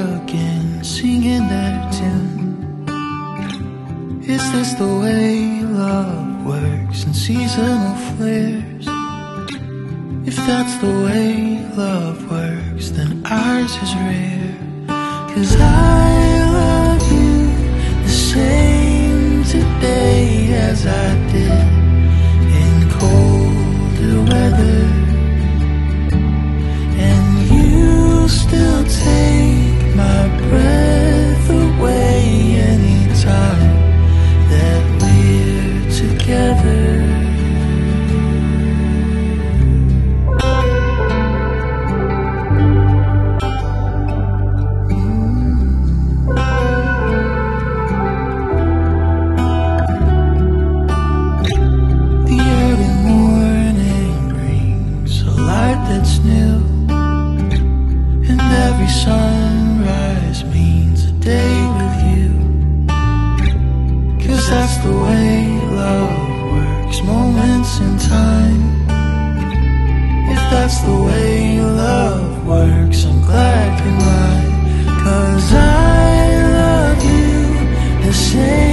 again singing that tune. Is this the way love works in seasonal flares? If that's the way love works, then ours is rare. Cause I love you the same today as I did in time. If that's the way love works, I'm glad you're mine. Cause I love you the same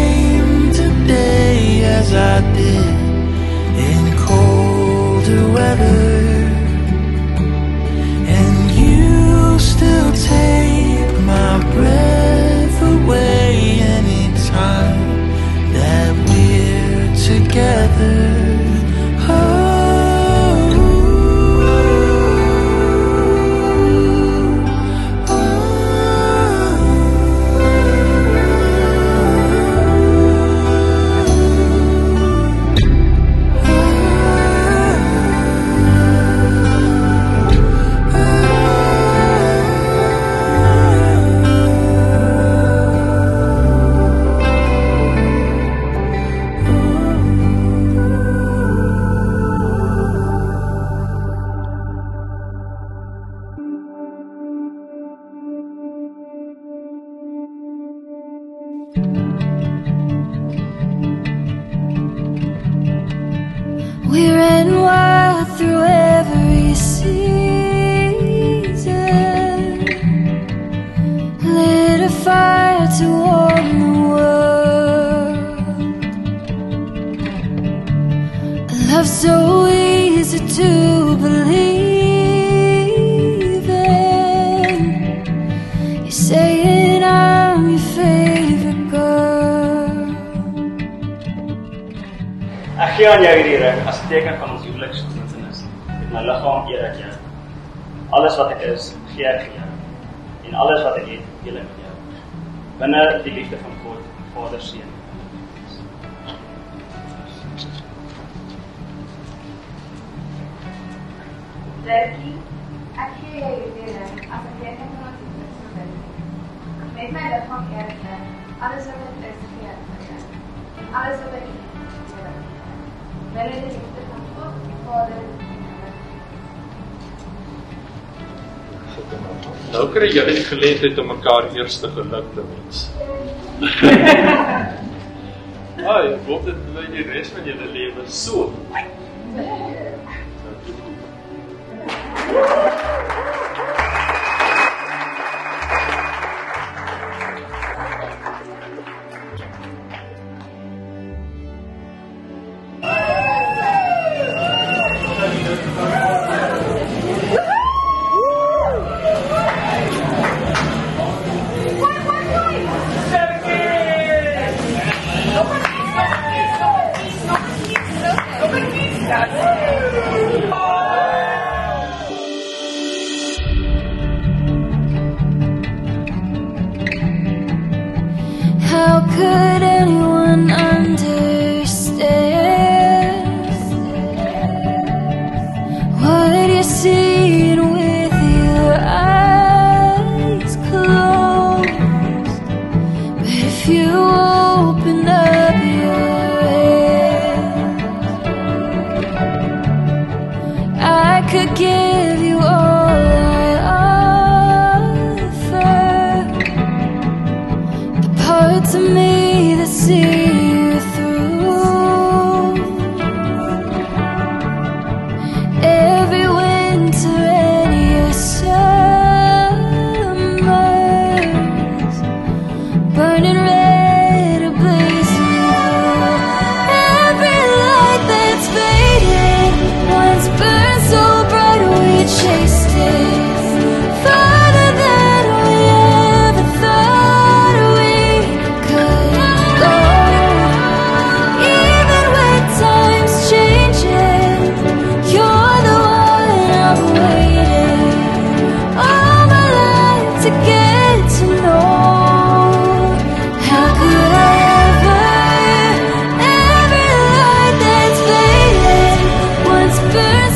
so easy to believe in. You're saying I'm your favorite girl. Van ons huweliksverbintenis met my liggaam eer ek jou. Alles wat ek is, gee ek vir jou. En alles wat ek het, deel met jou. Binne die liefde van God, Vader, Seun. je als het van opsie. Met dat. Alles wat het. Alles wat ik je Nou kry jy 'n geleentheid om mekaar eerste geluk te wens. Ai, oh, hoop dit bly die res van julle lewe so. How could anyone understand what you see with your eyes closed? But if you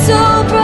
so bright.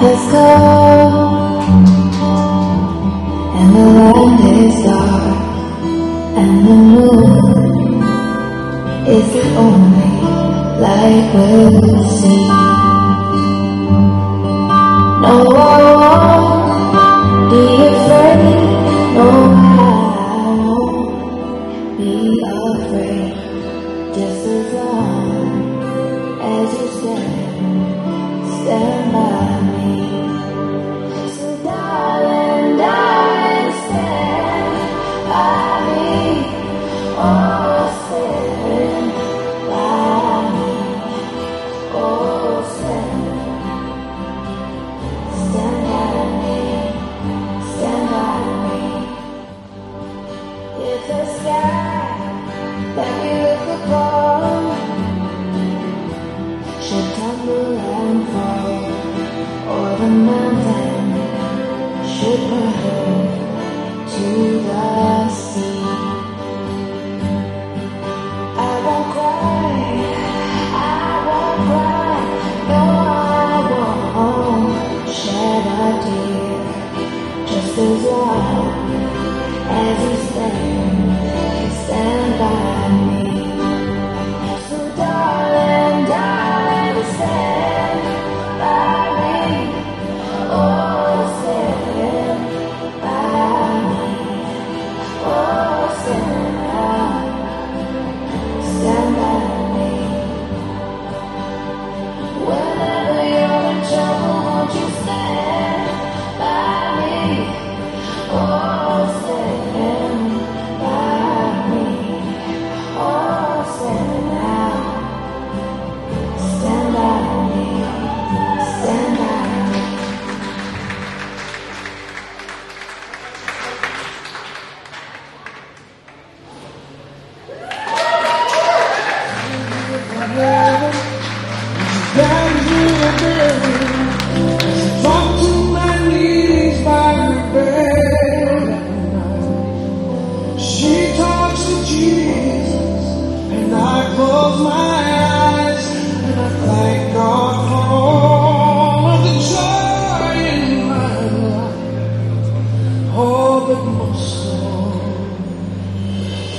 let's go.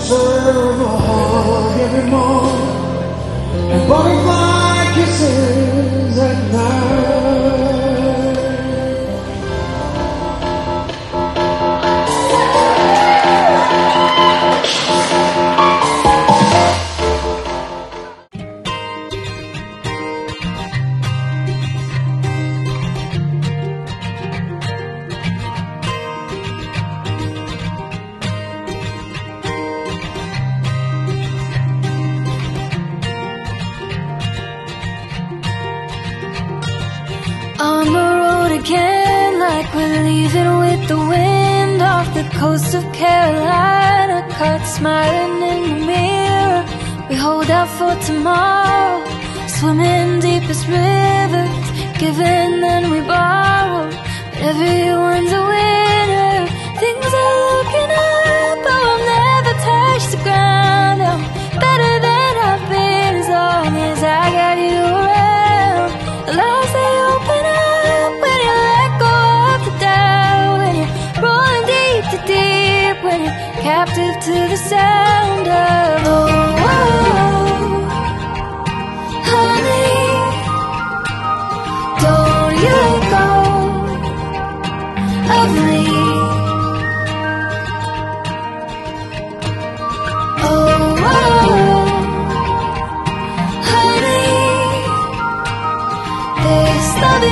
serve a hug every and butterfly kisses. On the road again, like we're leaving with the wind off the coast of Carolina. Cut smiling in the mirror. We hold out for tomorrow. Swimming deepest rivers, giving then we borrow. But everyone's a winner. Things are.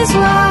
is love.